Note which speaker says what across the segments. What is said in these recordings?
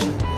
Speaker 1: noite.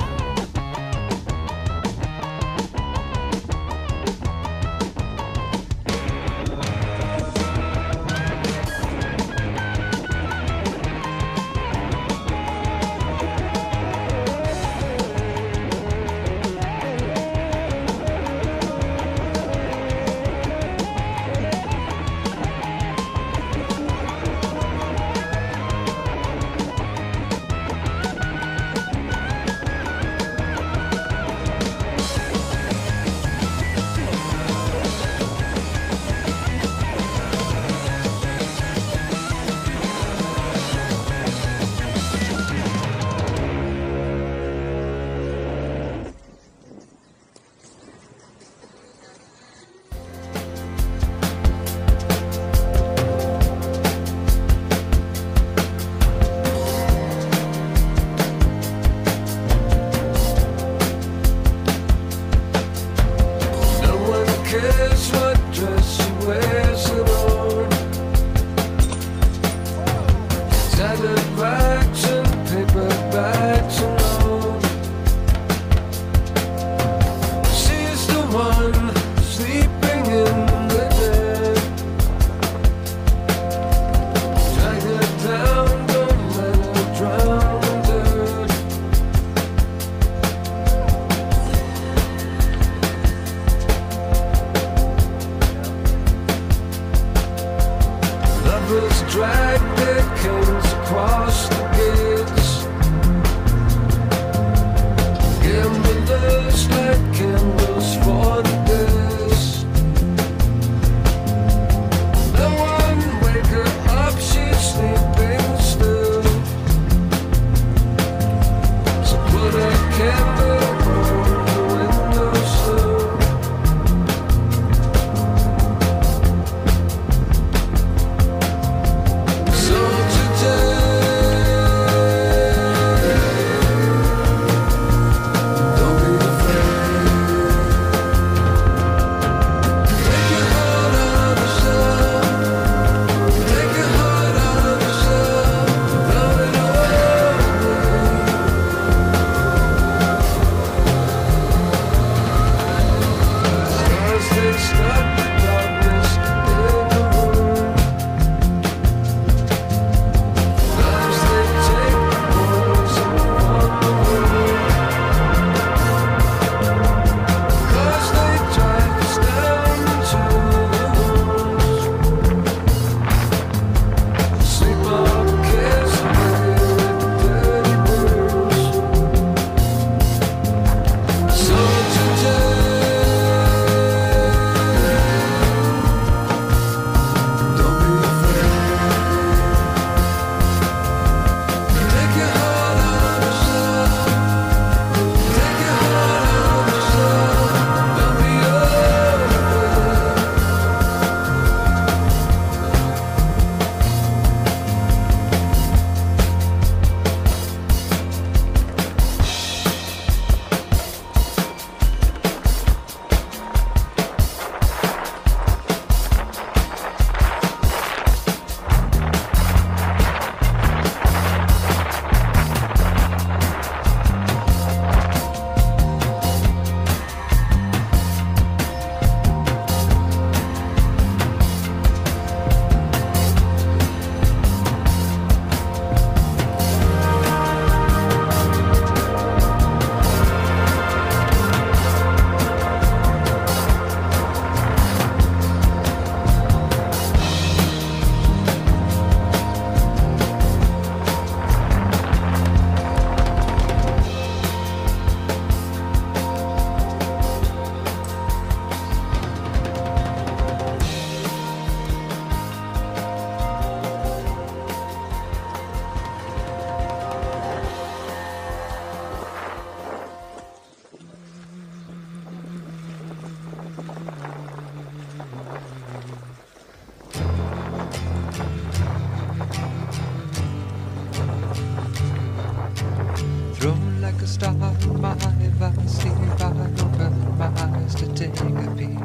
Speaker 1: Vast sleep, I opened my eyes to take a peek.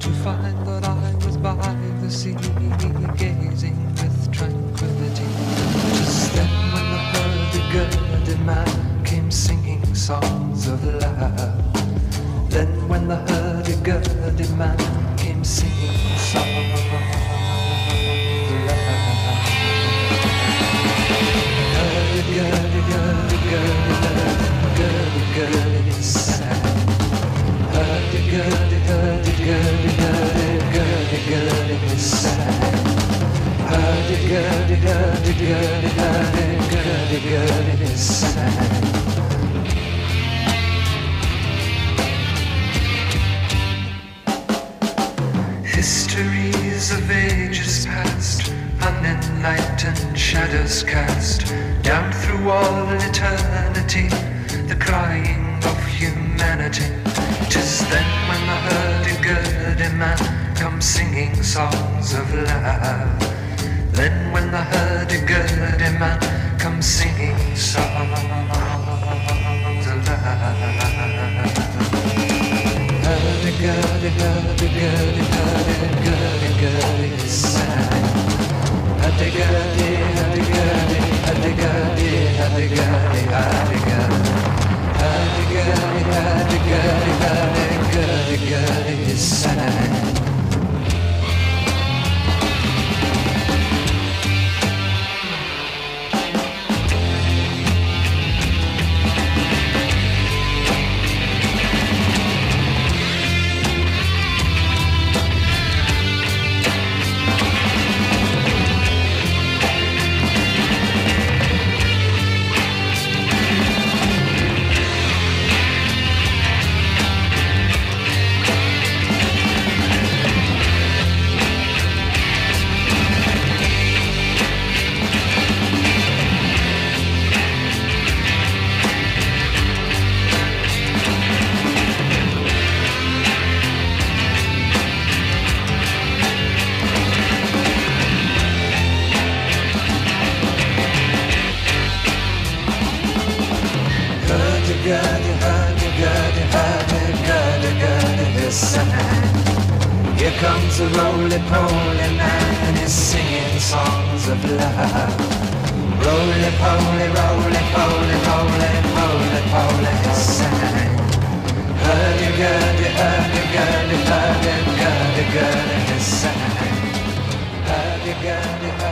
Speaker 1: To find that I was by the sea, gazing with tranquility. Just then, when the hurdy-gurdy man came singing songs of love. Then, when the hurdy-gurdy man came singing gurdy, gurdy, gurdy, gurdy, gurdy, is sad. Histories of ages past, unenlightened shadows cast down through all eternity, the crying of humanity. Tis then when the hurdy-gurdy man comes singing songs of love. Then when the hurdy-gurdy man comes singing songs of love. Hurdy, gurdy, hurdy, gurdy, hurdy, gurdy, hurdy-gurdy, sad. Hurdy, Here comes a roly-poly man and he's singing songs of love. Roly-poly, roly-poly, roly-poly-poly, he sang. Hurdy-gurdy, hurdy-gurdy, hurdy-gurdy, hurdy-gurdy, he sang. Hurdy-gurdy,